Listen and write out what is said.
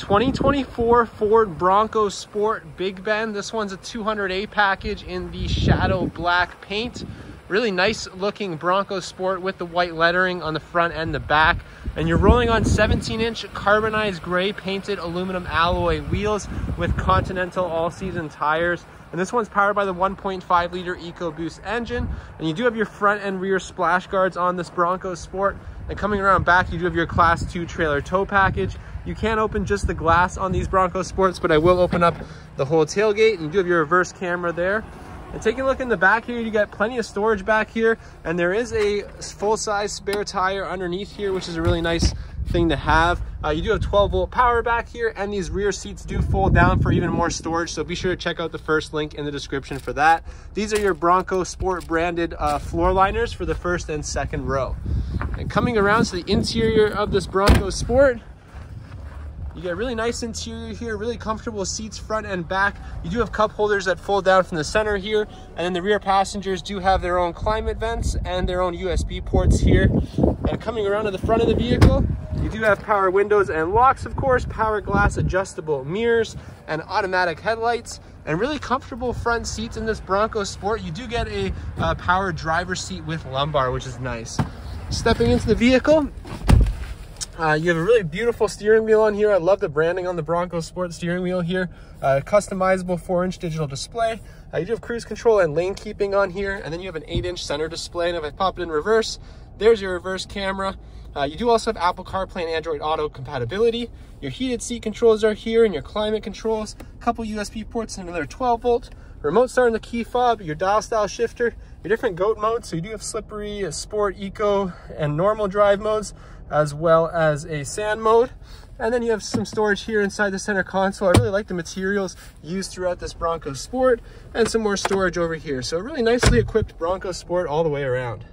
2024 Ford Bronco Sport Big Bend. This one's a 200A package in the shadow black paint. Really nice looking Bronco Sport with the white lettering on the front and the back. And you're rolling on 17 inch carbonized gray painted aluminum alloy wheels with Continental all season tires. And this one's powered by the 1.5 liter EcoBoost engine. And you do have your front and rear splash guards on this Bronco Sport. And coming around back, you do have your class two trailer tow package. You can't open just the glass on these Bronco Sports, but I will open up the whole tailgate and you do have your reverse camera there. And taking a look in the back here, you got plenty of storage back here, and there is a full-size spare tire underneath here, which is a really nice thing to have. Uh, you do have 12 volt power back here, and these rear seats do fold down for even more storage, so be sure to check out the first link in the description for that. These are your Bronco Sport branded uh, floor liners for the first and second row. And coming around to the interior of this Bronco Sport, you get really nice interior here, really comfortable seats front and back. You do have cup holders that fold down from the center here. And then the rear passengers do have their own climate vents and their own USB ports here. And coming around to the front of the vehicle, you do have power windows and locks, of course, power glass adjustable mirrors and automatic headlights and really comfortable front seats in this Bronco Sport. You do get a uh, power driver seat with lumbar, which is nice. Stepping into the vehicle, uh, you have a really beautiful steering wheel on here. I love the branding on the Bronco Sport steering wheel here. Uh, customizable 4-inch digital display. Uh, you do have cruise control and lane keeping on here. And then you have an 8-inch center display. And if I pop it in reverse, there's your reverse camera. Uh, you do also have Apple CarPlay and Android Auto compatibility. Your heated seat controls are here and your climate controls. A couple USB ports and another 12 volt. Remote start in the key fob, your dial style shifter, different GOAT modes. So you do have slippery, sport, eco, and normal drive modes as well as a sand mode. And then you have some storage here inside the center console. I really like the materials used throughout this Bronco Sport and some more storage over here. So really nicely equipped Bronco Sport all the way around.